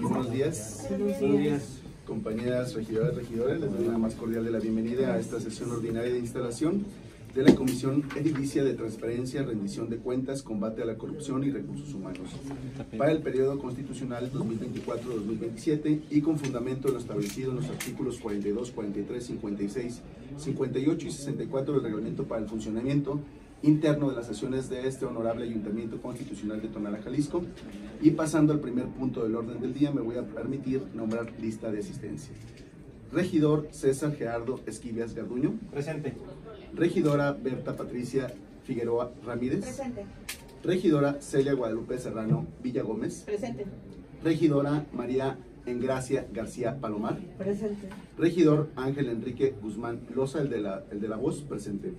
buenos días. Buenos días. Compañeras regidoras regidores, les doy la más cordial de la bienvenida a esta sesión ordinaria de instalación de la Comisión Edilicia de Transparencia, Rendición de Cuentas, Combate a la Corrupción y Recursos Humanos para el periodo constitucional 2024-2027 y con fundamento en lo establecido en los artículos 42, 43, 56, 58 y 64 del Reglamento para el Funcionamiento interno de las sesiones de este honorable Ayuntamiento Constitucional de Tonalá, Jalisco. Y pasando al primer punto del orden del día, me voy a permitir nombrar lista de asistencia. Regidor César Gerardo Esquivias Garduño. Presente. Regidora Berta Patricia Figueroa Ramírez. Presente. Regidora Celia Guadalupe Serrano Villa Gómez. Presente. Regidora María Engracia García Palomar. Presente. Regidor Ángel Enrique Guzmán Loza, el de la, el de la voz, presente.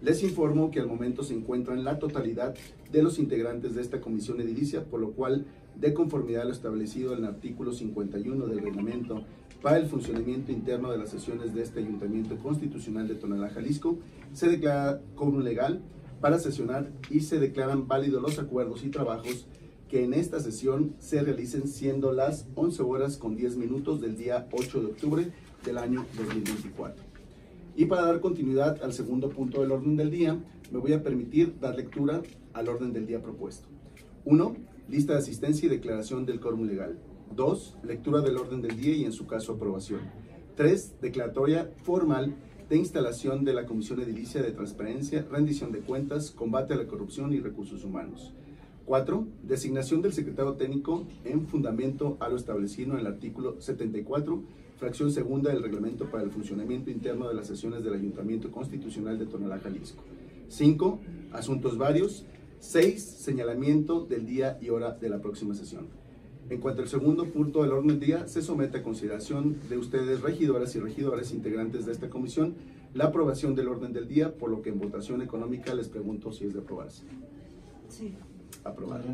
Les informo que al momento se encuentran la totalidad de los integrantes de esta comisión edilicia, por lo cual, de conformidad a lo establecido en el artículo 51 del reglamento para el funcionamiento interno de las sesiones de este Ayuntamiento Constitucional de Tonalá, Jalisco, se declara como legal para sesionar y se declaran válidos los acuerdos y trabajos que en esta sesión se realicen siendo las 11 horas con 10 minutos del día 8 de octubre del año 2024. Y para dar continuidad al segundo punto del orden del día, me voy a permitir dar lectura al orden del día propuesto. 1. Lista de asistencia y declaración del quórum legal. 2. Lectura del orden del día y en su caso aprobación. 3. Declaratoria formal de instalación de la Comisión Edilicia de Transparencia, Rendición de Cuentas, Combate a la Corrupción y Recursos Humanos. 4. Designación del secretario técnico en fundamento a lo establecido en el artículo 74 fracción segunda del reglamento para el funcionamiento interno de las sesiones del Ayuntamiento Constitucional de Tonalá, Jalisco. 5. Asuntos varios. 6. Señalamiento del día y hora de la próxima sesión. En cuanto al segundo punto del orden del día, se somete a consideración de ustedes, regidoras y regidores integrantes de esta comisión, la aprobación del orden del día, por lo que en votación económica les pregunto si es de aprobarse. Sí. Aprobado.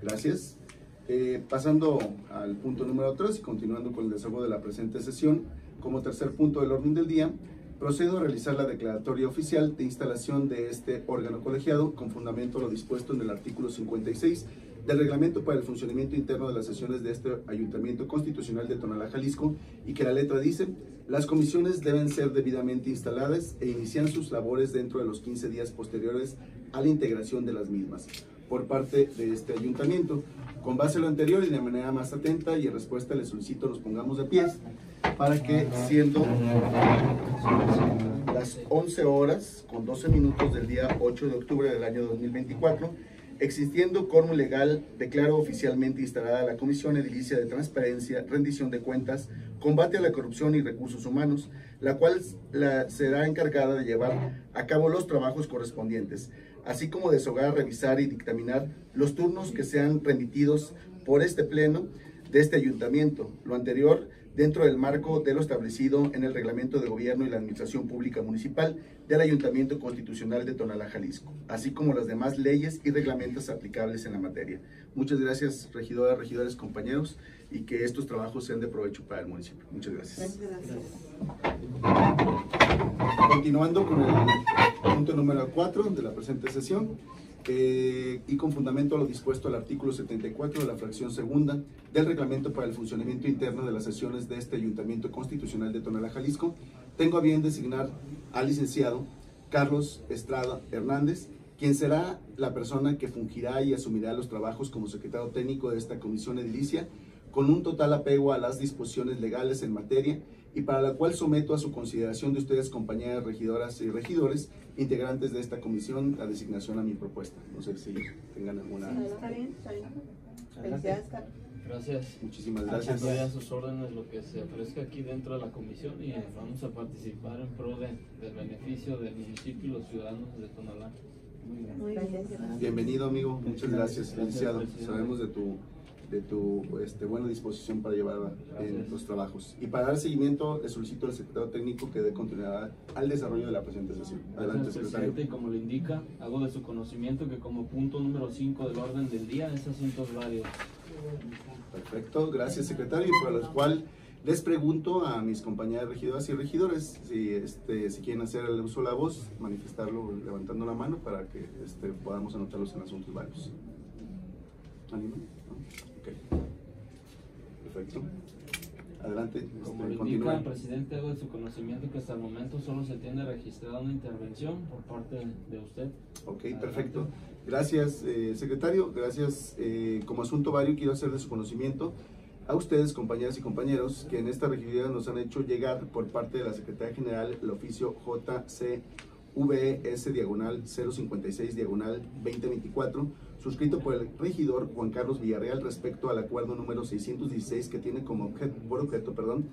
Gracias. Eh, pasando al punto número 3 y continuando con el desarrollo de la presente sesión, como tercer punto del orden del día, procedo a realizar la declaratoria oficial de instalación de este órgano colegiado con fundamento a lo dispuesto en el artículo 56 del reglamento para el funcionamiento interno de las sesiones de este Ayuntamiento Constitucional de Tonalá, Jalisco, y que la letra dice, las comisiones deben ser debidamente instaladas e inician sus labores dentro de los 15 días posteriores a la integración de las mismas por parte de este ayuntamiento. Con base a lo anterior y de manera más atenta y en respuesta le solicito nos pongamos de pies para que siendo las 11 horas con 12 minutos del día 8 de octubre del año 2024, existiendo quórum legal, declaro oficialmente instalada la Comisión Edilicia de Transparencia, Rendición de Cuentas, Combate a la Corrupción y Recursos Humanos, la cual será encargada de llevar a cabo los trabajos correspondientes así como deshogar, revisar y dictaminar los turnos que sean remitidos por este pleno de este ayuntamiento. Lo anterior dentro del marco de lo establecido en el reglamento de gobierno y la administración pública municipal del Ayuntamiento Constitucional de Tonalá, Jalisco, así como las demás leyes y reglamentos aplicables en la materia. Muchas gracias, regidoras, regidores, compañeros, y que estos trabajos sean de provecho para el municipio. Muchas gracias. Continuando con el punto número 4 de la presente sesión, eh, y con fundamento a lo dispuesto al artículo 74 de la fracción segunda del reglamento para el funcionamiento interno de las sesiones de este Ayuntamiento Constitucional de Tonalá, Jalisco, tengo a bien designar al licenciado Carlos Estrada Hernández, quien será la persona que fungirá y asumirá los trabajos como secretario técnico de esta comisión edilicia, con un total apego a las disposiciones legales en materia y para la cual someto a su consideración de ustedes, compañeras regidoras y regidores, integrantes de esta comisión, la designación a mi propuesta. No sé si tengan alguna... está bien, está bien. Felicidades, Carlos. Gracias. Muchísimas gracias. Estoy a sus órdenes lo que se ofrezca aquí dentro de la comisión y vamos a participar en pro de, del beneficio del municipio y los ciudadanos de Tonalá. Muy bien. Bienvenido, amigo. Muchas gracias, licenciado. Sabemos de tu de tu este, buena disposición para llevar eh, los trabajos. Y para dar seguimiento, le solicito al secretario técnico que dé continuidad al desarrollo de la presente sesión. Adelante, secretario. Y como lo indica, hago de su conocimiento que como punto número 5 del orden del día es asuntos varios. Perfecto, gracias secretario. Y por lo cual les pregunto a mis compañeras regidoras y regidores si, este, si quieren hacer el uso de la voz, manifestarlo levantando la mano para que este, podamos anotarlos en asuntos varios. ¿Anima? Perfecto. Adelante, Como este, lo continúe. indica el presidente, hago de su conocimiento que hasta el momento solo se tiene registrada una intervención por parte de usted. Ok, Adelante. perfecto. Gracias, eh, secretario. Gracias. Eh, como asunto vario, quiero hacer de su conocimiento a ustedes, compañeras y compañeros, que en esta regiduría nos han hecho llegar por parte de la Secretaría General el oficio JCVS diagonal 056 diagonal 2024, suscrito por el regidor Juan Carlos Villarreal respecto al acuerdo número 616 que tiene como objeto, por objeto, perdón,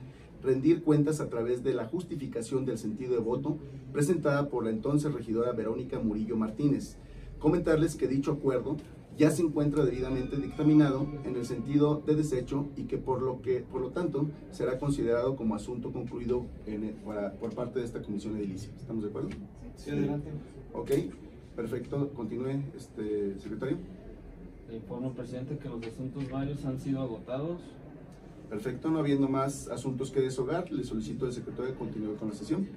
rendir cuentas a través de la justificación del sentido de voto presentada por la entonces regidora Verónica Murillo Martínez. Comentarles que dicho acuerdo ya se encuentra debidamente dictaminado en el sentido de desecho y que por lo que por lo tanto será considerado como asunto concluido en el- para- por parte de esta comisión edilicia. ¿Estamos de acuerdo? Sí, adelante. Ok, perfecto. Continúe, este secretario. Le informo, presidente, que los asuntos varios han sido agotados. Perfecto, no habiendo más asuntos que deshogar, le solicito al secretario que continúe con la sesión.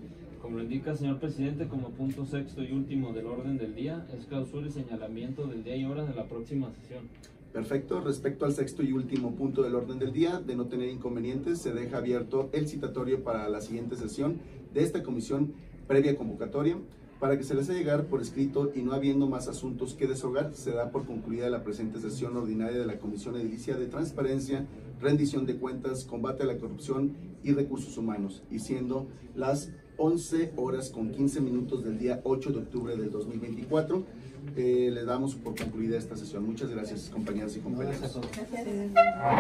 Como lo indica, señor presidente, como punto sexto y último del orden del día, es clausura y señalamiento del día y hora de la próxima sesión. Perfecto. Respecto al sexto y último punto del orden del día, de no tener inconvenientes, se deja abierto el citatorio para la siguiente sesión de esta comisión previa convocatoria. Para que se les haga llegar por escrito y no habiendo más asuntos que deshogar, se da por concluida la presente sesión ordinaria de la Comisión Edilicia de Transparencia, Rendición de Cuentas, Combate a la Corrupción y Recursos Humanos, y siendo las 11 horas con 15 minutos del día 8 de octubre del 2024, eh, le damos por concluida esta sesión. Muchas gracias, compañeras y compañeros.